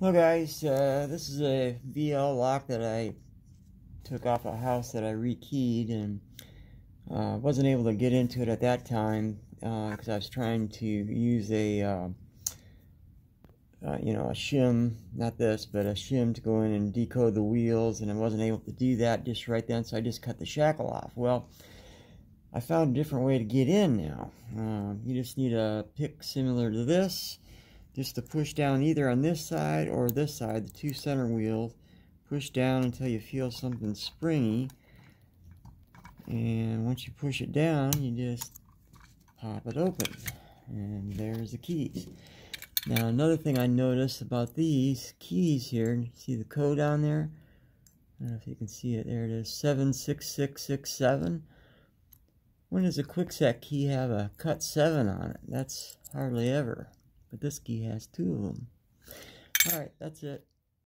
Well guys, uh, this is a VL lock that I took off a house that I rekeyed and uh, wasn't able to get into it at that time because uh, I was trying to use a uh, uh, you know a shim, not this, but a shim to go in and decode the wheels and I wasn't able to do that just right then so I just cut the shackle off. Well, I found a different way to get in now. Uh, you just need a pick similar to this just to push down either on this side or this side, the two center wheels. Push down until you feel something springy. And once you push it down, you just pop it open. And there's the keys. Now another thing I noticed about these keys here, see the code on there? I don't know if you can see it. There it is, 76667. When does a Kwikset key have a cut 7 on it? That's hardly ever. But this key has two of them. Alright, that's it.